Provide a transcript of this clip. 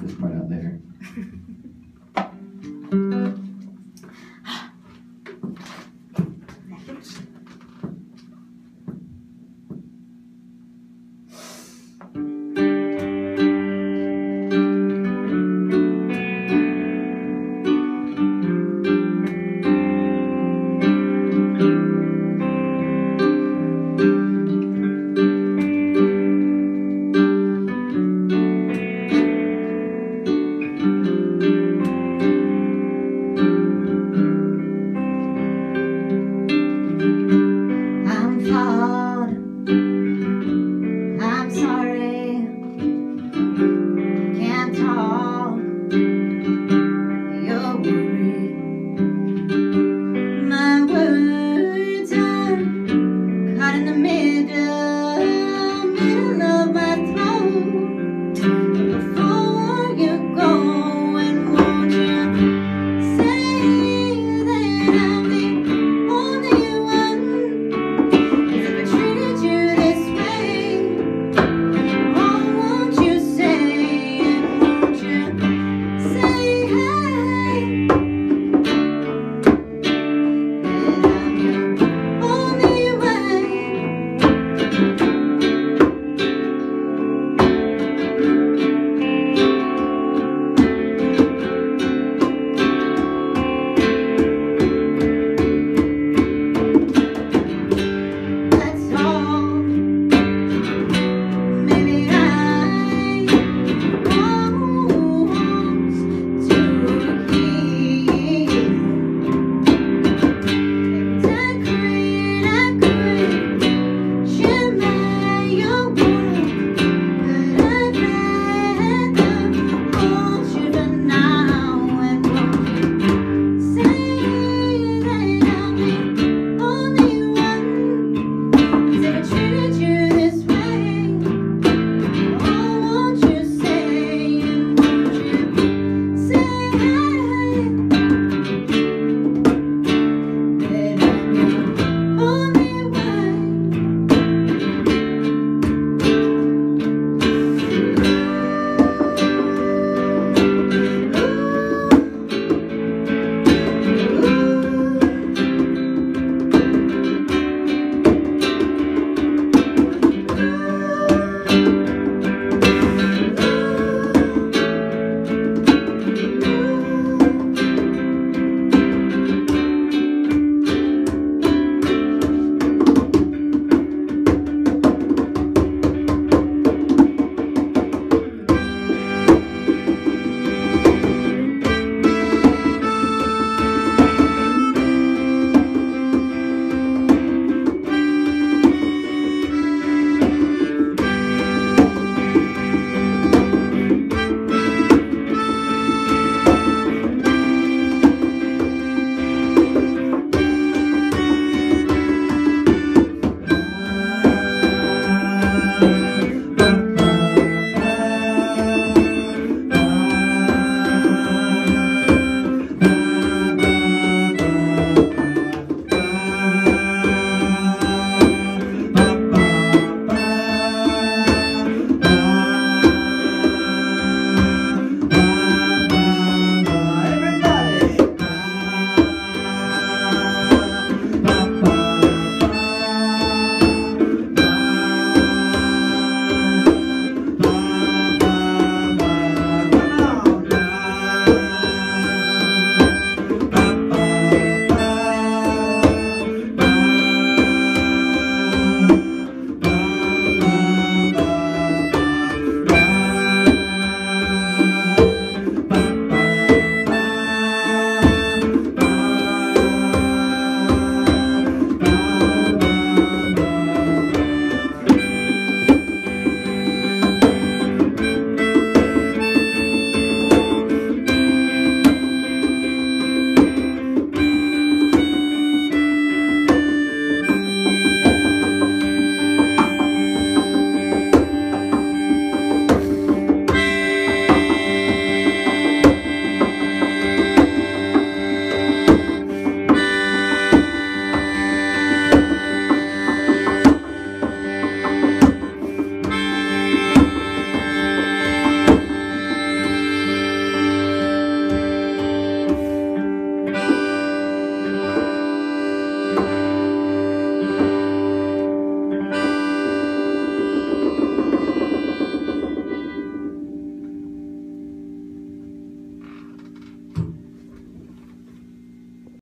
this part out there. time. thank you.